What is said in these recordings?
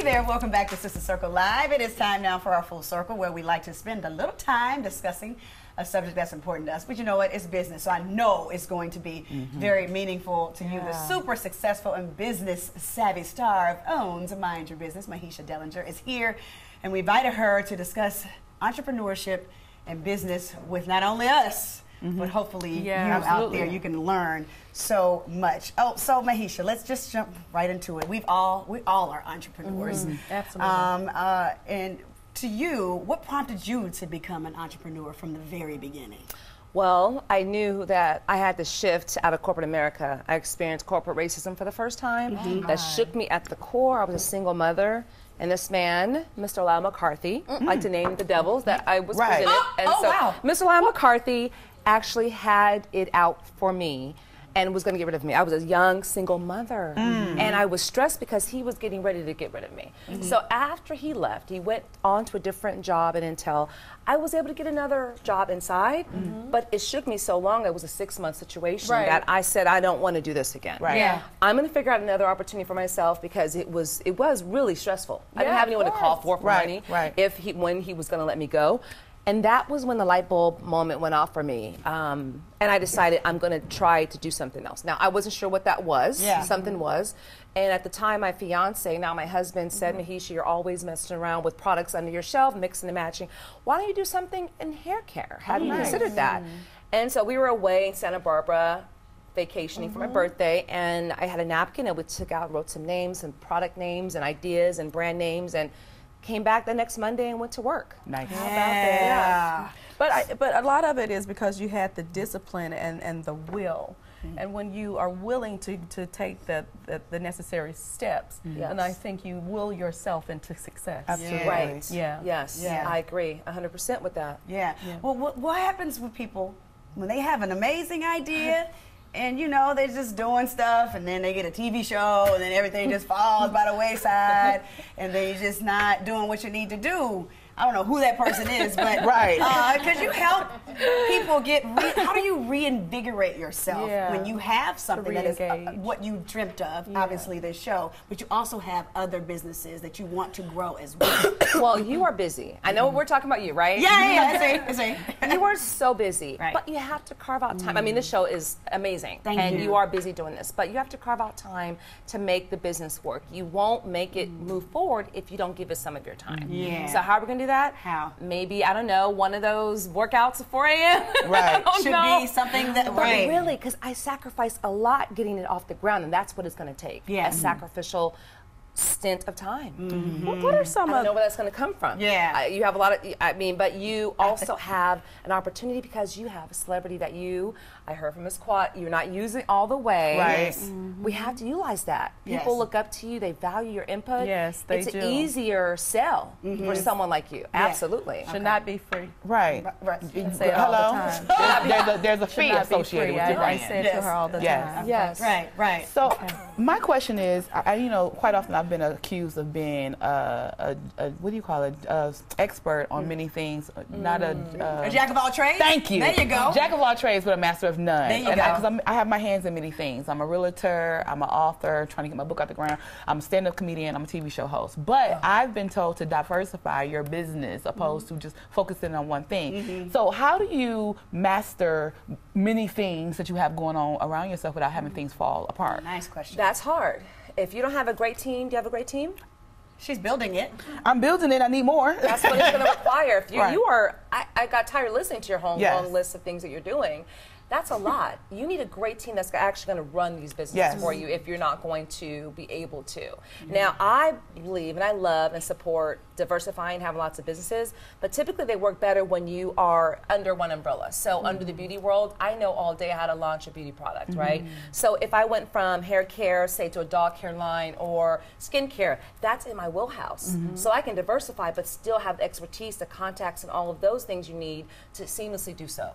Hey there, welcome back to Sister Circle Live. It is time now for our full circle where we like to spend a little time discussing a subject that's important to us. But you know what? It's business, so I know it's going to be mm-hmm. very meaningful to you. The super successful and business savvy star of OWN's Mind Your Business, Mahisha Dellinger, is here, and we invited her to discuss entrepreneurship and business with not only us. But hopefully, Yeah, you out there, you can learn so much. Oh, so Mahisha, let's just jump right into it. We've all, we all are entrepreneurs. absolutely. Um, uh, and to you, what prompted you to become an entrepreneur from the very beginning? Well, I knew that I had to shift out of corporate America. I experienced corporate racism for the first time. That shook me at the core. I was a single mother. And this man, Mr. Lyle McCarthy, I like to name the devils that I was Right. presented. Oh, and oh, so wow. Mr. Lyle McCarthy actually had it out for me and was going to get rid of me. I was a young single mother. Mm. And I was stressed because he was getting ready to get rid of me. Mm-hmm. So after he left, he went on to a different job at Intel. I was able to get another job inside, mm-hmm. but it shook me so long. It was a six month situation Right. that I said, I don't want to do this again. Right. Yeah. I'm going to figure out another opportunity for myself because it was it was really stressful. I didn't have of anyone to call for for Right, money right. if he when he was going to let me go. And that was when the light bulb moment went off for me. Um, and I decided I'm going to try to do something else. Now, I wasn't sure what that was. Yeah. Mm-hmm. Something was. And at the time, my fiance, now my husband, said, Mahisha, you're always messing around with products under your shelf, mixing and matching. Why don't you do something in hair care? Have you mm-hmm. considered that? Mm-hmm. And so we were away in Santa Barbara vacationing for my birthday and I had a napkin and we took out, wrote some names and product names and ideas and brand names and came back the next Monday and went to work. Nice. Yeah. But I, but a lot of it is because you had the discipline and, and the will. Mm-hmm. And when you are willing to, to take the, the, the necessary steps, then I think you will yourself into success. Absolutely. Right. Yeah. Yes. Yeah. I agree 100% with that. Yeah. Well, what, what happens with people when they have an amazing idea and, you know, they're just doing stuff and then they get a TV show and then everything just falls by the wayside and then you're just not doing what you need to do? I don't know who that person is, but Right. uh, could you help people get? Re- how do you reinvigorate yourself Yeah. when you have something that is uh, what you dreamt of? Obviously, this show, but you also have other businesses that you want to grow as well. Well, you are busy. I know we're talking about you, right? yeah, yeah, yeah. I see, I see. you are so busy, Right. but you have to carve out time. I mean, this show is amazing, Thank and you. you. are busy doing this, but you have to carve out time to make the business work. You won't make it move forward if you don't give us some of your time. Yeah. So how are we gonna do that? How? Maybe I don't know, one of those workouts at 4 a.m. Right. I don't Should know. be something that But right. really, because I sacrifice a lot getting it off the ground, and that's what it's going to take. Yeah. A sacrificial stint of time. Mm-hmm. Mm-hmm. What, what are some I don't know where that's going to come from. Yeah. I- you have a lot of, I mean, but you also have an opportunity because you have a celebrity that you, I heard from Miss Quad, you're not using all the way. Right. We mm-hmm. have to utilize that. People Yes. look up to you, they value your input. Yes, they it's do. an easier sell for someone like you. Absolutely. should not be free? Right. Right. I say it all the Hello. time. There's, there's a, there's a Should fee associated free. with I, your I brand. say it Yes. to her all the Yes. time. Yes. Right, right. So, my question is, I, I- you know, quite often I've been accused of being a, a, a what do you call it, a expert on many things, not a. Mm. Uh, A jack of all trades. Thank you. There you go. Jack of all trades, but a master of none. There you and go. I, 'cause I'm, I have my hands in many things. I'm a realtor. I'm an author, trying to get my book out the ground. I'm a stand-up comedian. I'm a TV show host. But oh. I've been told to diversify your business opposed to just focusing on one thing. Mm-hmm. So how do you master many things that you have going on around yourself without having mm-hmm. things fall apart? Nice question. That's hard. If you don't have a great team, do you have a great team? She's building it. I'm building it. I need more. That's what it's going to require. If you, Right. you are, I, I got tired listening to your whole Yes. long list of things that you're doing. That's a lot. You need a great team that's actually going to run these businesses Yes. for you if you're not going to be able to. Mm-hmm. Now, I believe and I love and support diversifying, having lots of businesses, but typically they work better when you are under one umbrella. So, mm-hmm. under the beauty world, I know all day how to launch a beauty product, right? Mm-hmm. So, if I went from hair care, say, to a dog care line or skincare, that's in my wheelhouse. So, I can diversify, but still have the expertise, the contacts, and all of those things you need to seamlessly do so.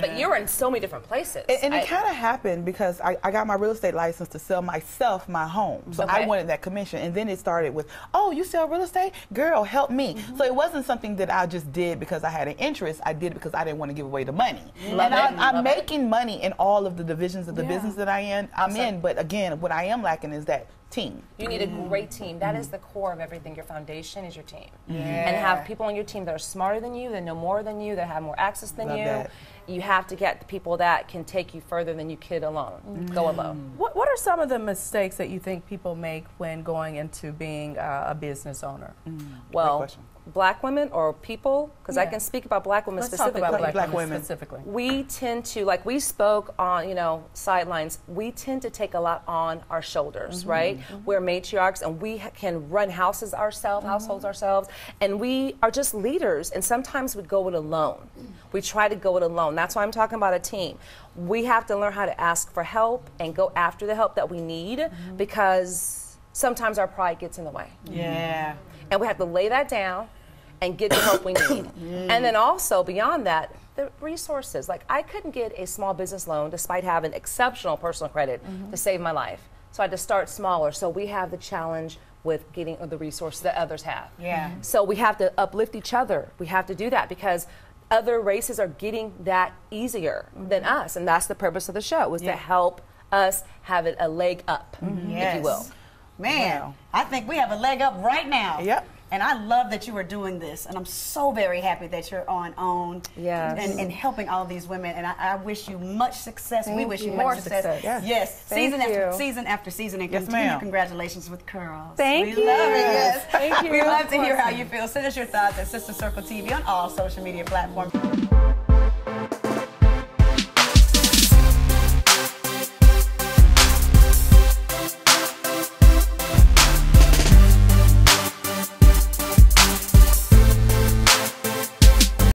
But you're in so many different places. And, and it kind of happened because I, I got my real estate license to sell myself my home. So I wanted that commission. And then it started with, oh, you sell real estate? Girl, help me. Mm-hmm. So it wasn't something that I just did because I had an interest. I did it because I didn't want to give away the money. Love and it. I'm, I'm Love it. making money in all of the divisions of the Yeah. business that I am, I'm in. But again, what I am lacking is that team. You need a great team. That is the core of everything. Your foundation is your team. Yeah. And have people on your team that are smarter than you, that know more than you, that have more access than Love you. that. You have to get the people that can take you further than you could alone. Mm. Go alone. Mm. What, what are some of the mistakes that you think people make when going into being uh, a business owner? Mm. Well, question. Black women or people, because I can speak about black women Let's talk specifically. about black, Black women, women. specifically. we tend to like we spoke on you know sidelines we tend to take a lot on our shoulders Mm-hmm. right we're matriarchs and we ha- can run houses ourselves Mm-hmm. households ourselves and we are just leaders and sometimes we go it alone we try to go it alone that's why i'm talking about a team we have to learn how to ask for help and go after the help that we need Mm-hmm. because sometimes our pride gets in the way Yeah. and we have to lay that down and get the help we need. And then also beyond that, the resources. Like I couldn't get a small business loan despite having exceptional personal credit mm-hmm. to save my life. So I had to start smaller. So we have the challenge with getting the resources that others have. Yeah. Mm-hmm. So we have to uplift each other. We have to do that because other races are getting that easier mm-hmm. than us, and that's the purpose of the show is Yeah. to help us have it a leg up, if you will. Man, Wow. I think we have a leg up right now. Yep. And I love that you are doing this, and I'm so very happy that you're on OWN Yes. and, and helping all these women. And I, I wish you much success. we wish you, you. more More success. success. Yes. Yes, Thank season after season after season, and Yes, continue ma'am. congratulations with curls. Thank you. we you. love it. Yes, Thank you. We love to hear how you feel. Send us your thoughts at Sister Circle TV on all social media platforms.